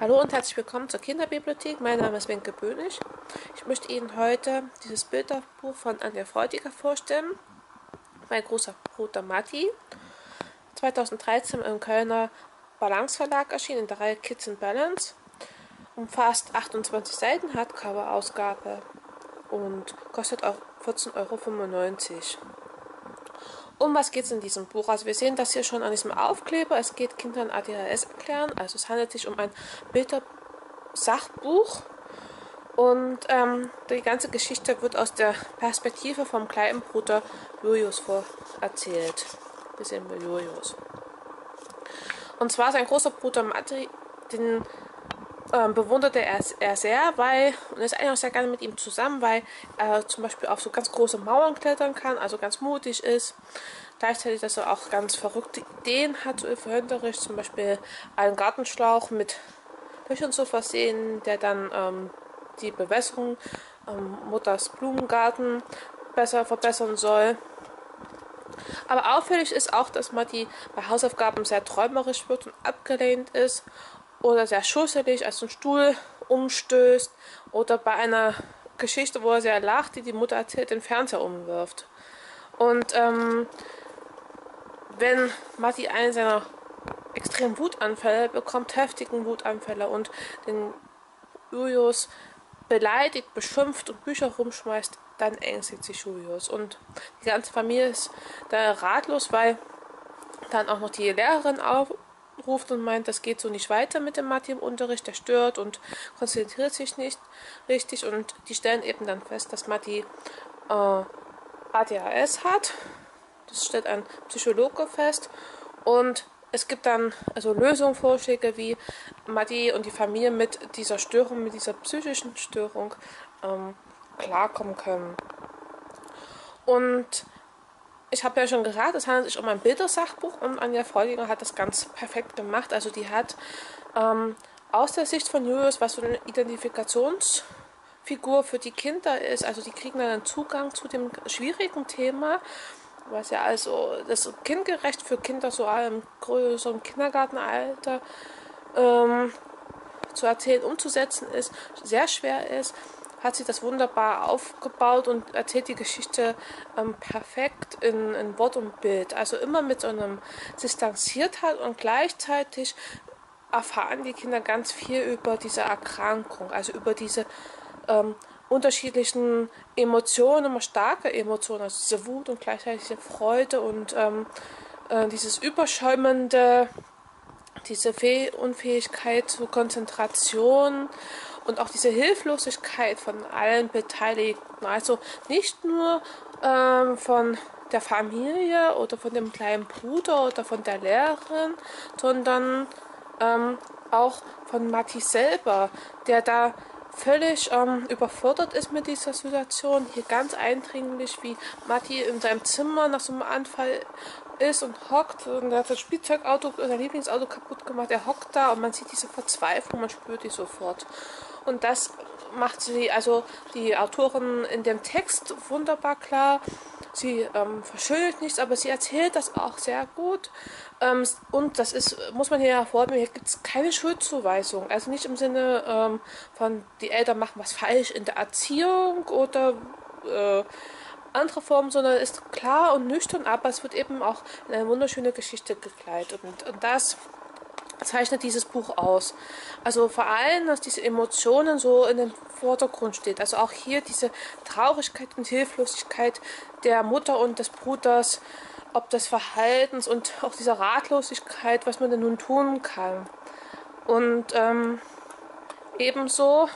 Hallo und herzlich willkommen zur Kinderbibliothek. Mein Name ist Wenke Bönig. Ich möchte Ihnen heute dieses Bilderbuch von Anja Freudiger vorstellen. Mein großer Bruder Matti. 2013 im Kölner Balance Verlag erschienen in der Reihe Kids in Balance. Umfasst 28 Seiten, Hardcover-Ausgabe und kostet auch 14,95 Euro. Um was geht es in diesem Buch? Also wir sehen das hier schon an diesem Aufkleber. Es geht Kindern ADHS erklären. Also es handelt sich um ein Bildersachbuch. Und ähm, die ganze Geschichte wird aus der Perspektive vom kleinen Bruder Julius erzählt. Bisschen mit Julius. Und zwar sein großer Bruder Matti, den ähm, bewunderte er, er, sehr, weil, und ist eigentlich auch sehr gerne mit ihm zusammen, weil er zum Beispiel auf so ganz große Mauern klettern kann, also ganz mutig ist. Gleichzeitig, dass er auch ganz verrückte Ideen hat, so verhinderisch, zum Beispiel einen Gartenschlauch mit Löchern zu versehen, der dann ähm, die Bewässerung ähm, Mutters Blumengarten besser verbessern soll. Aber auffällig ist auch, dass Matti bei Hausaufgaben sehr träumerisch wird und abgelehnt ist oder sehr schusselig, als ein Stuhl umstößt oder bei einer Geschichte, wo er sehr lacht, die die Mutter erzählt, den Fernseher umwirft. Und ähm, wenn Matti einen seiner extremen Wutanfälle bekommt, heftigen Wutanfälle und den Julius beleidigt, beschimpft und Bücher rumschmeißt, dann ängstigt sich Julius. Und die ganze Familie ist da ratlos, weil dann auch noch die Lehrerin auf, ruft und meint, das geht so nicht weiter mit dem Mathe im Unterricht, der stört und konzentriert sich nicht richtig und die stellen eben dann fest, dass Matti äh, ADHS hat. Das stellt ein Psychologe fest und es gibt dann also Lösungsvorschläge, wie Matti und die Familie mit dieser Störung, mit dieser psychischen Störung ähm, klarkommen können. Und ich habe ja schon gesagt, es handelt sich um ein Bildersachbuch und Anja Freudinger hat das ganz perfekt gemacht. Also die hat ähm, aus der Sicht von Julius, was so eine Identifikationsfigur für die Kinder ist, also die kriegen dann einen Zugang zu dem schwierigen Thema, was ja also das kindgerecht für Kinder so im größeren Kindergartenalter ähm, zu erzählen, umzusetzen ist, sehr schwer ist hat sie das wunderbar aufgebaut und erzählt die Geschichte ähm, perfekt in, in, Wort und Bild. Also immer mit so einem Distanziertheit und gleichzeitig erfahren die Kinder ganz viel über diese Erkrankung, also über diese ähm, unterschiedlichen Emotionen, immer starke Emotionen, also diese Wut und gleichzeitig diese Freude und ähm, äh, dieses überschäumende, diese Unfähigkeit zur Konzentration und auch diese Hilflosigkeit von allen Beteiligten. Also nicht nur ähm, von der Familie oder von dem kleinen Bruder oder von der Lehrerin, sondern ähm, auch von Matti selber, der da völlig ähm, überfordert ist mit dieser Situation. Hier ganz eindringlich, wie Matti in seinem Zimmer nach so einem Anfall ist und hockt und er hat das Spielzeugauto, sein Lieblingsauto kaputt gemacht. Er hockt da und man sieht diese Verzweiflung, man spürt die sofort. Und das macht sie, also die Autorin in dem Text wunderbar klar. Sie ähm, verschuldet nichts, aber sie erzählt das auch sehr gut. Ähm, und das ist, muss man hier hervorheben, hier gibt es keine Schuldzuweisung. Also nicht im Sinne ähm, von, die Eltern machen was falsch in der Erziehung oder äh, andere Formen, sondern ist klar und nüchtern, aber es wird eben auch in eine wunderschöne Geschichte gekleidet. Und, und das zeichnet dieses Buch aus. Also vor allem, dass diese Emotionen so in den Vordergrund steht. Also auch hier diese Traurigkeit und Hilflosigkeit der Mutter und des Bruders, ob des Verhaltens und auch dieser Ratlosigkeit, was man denn nun tun kann. Und ähm, ebenso,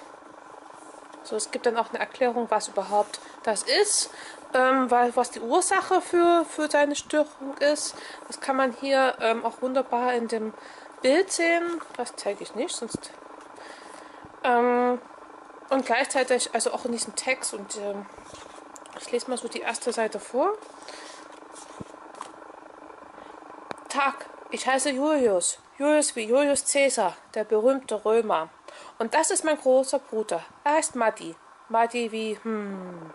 so es gibt dann auch eine Erklärung, was überhaupt das ist, ähm, weil, was die Ursache für, für seine Störung ist. Das kann man hier ähm, auch wunderbar in dem Bild sehen. Das zeige ich nicht, sonst. Ähm, und gleichzeitig, also auch in diesem Text, und ähm, ich lese mal so die erste Seite vor. Tag, ich heiße Julius. Julius wie Julius Caesar, der berühmte Römer. Und das ist mein großer Bruder. Er heißt Matti. Matti wie, hm.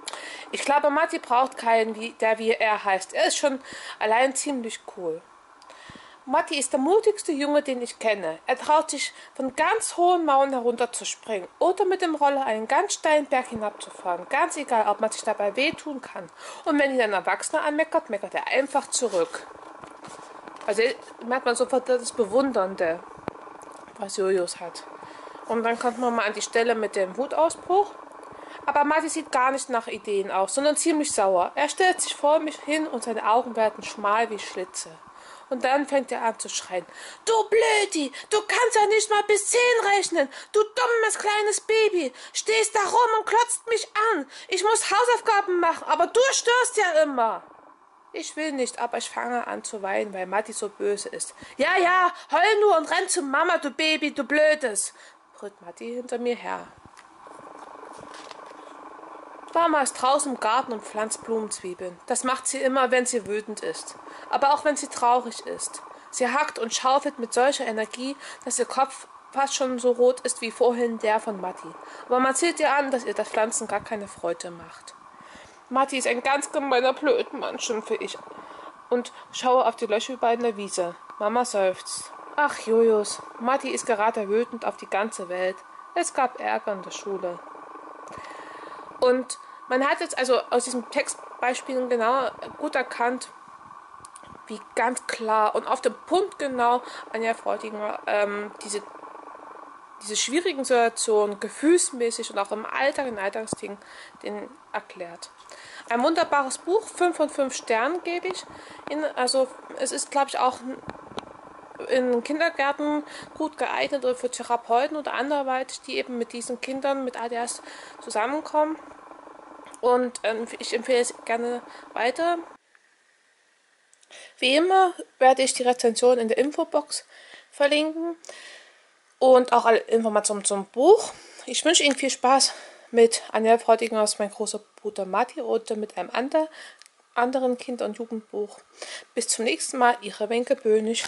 Ich glaube, Matti braucht keinen, der wie er heißt. Er ist schon allein ziemlich cool. Matti ist der mutigste Junge, den ich kenne. Er traut sich, von ganz hohen Mauern herunterzuspringen oder mit dem Roller einen ganz steilen Berg hinabzufahren. Ganz egal, ob man sich dabei wehtun kann. Und wenn ihn ein Erwachsener anmeckert, meckert er einfach zurück. Also merkt man sofort das Bewundernde, was Jojos hat. Und dann kommt man mal an die Stelle mit dem Wutausbruch. Aber Matti sieht gar nicht nach Ideen aus, sondern ziemlich sauer. Er stellt sich vor mich hin und seine Augen werden schmal wie Schlitze. Und dann fängt er an zu schreien. Du Blödi, du kannst ja nicht mal bis zehn rechnen. Du dummes kleines Baby. Stehst da rum und klotzt mich an. Ich muss Hausaufgaben machen, aber du störst ja immer. Ich will nicht, aber ich fange an zu weinen, weil Matti so böse ist. Ja, ja, heul nur und renn zu Mama, du Baby, du Blödes, brüllt Matti hinter mir her. Mama ist draußen im Garten und pflanzt Blumenzwiebeln. Das macht sie immer, wenn sie wütend ist. Aber auch wenn sie traurig ist. Sie hackt und schaufelt mit solcher Energie, dass ihr Kopf fast schon so rot ist wie vorhin der von Matti. Aber man sieht ihr an, dass ihr das Pflanzen gar keine Freude macht. Matti ist ein ganz gemeiner Blödmann, schimpfe ich und schaue auf die Löcher in der Wiese. Mama seufzt. Ach, Jojos, Matti ist gerade wütend auf die ganze Welt. Es gab Ärger in der Schule. Und man hat jetzt also aus diesen Textbeispielen genau gut erkannt, wie ganz klar und auf den Punkt genau Anja Freutinger ähm, diese, diese schwierigen Situationen gefühlsmäßig und auch im Alltag, in Alltagsdingen, den erklärt. Ein wunderbares Buch, 5 von 5 Sternen gebe ich. In, also es ist, glaube ich, auch in Kindergärten gut geeignet oder für Therapeuten oder anderweitig, die eben mit diesen Kindern mit ADS zusammenkommen. Und ähm, ich empfehle es gerne weiter. Wie immer werde ich die Rezension in der Infobox verlinken und auch alle Informationen zum Buch. Ich wünsche Ihnen viel Spaß mit Anja Freudigers Mein großer Bruder Matti oder mit einem anderen Kinder- und Jugendbuch. Bis zum nächsten Mal, Ihre Wenke Böhnisch.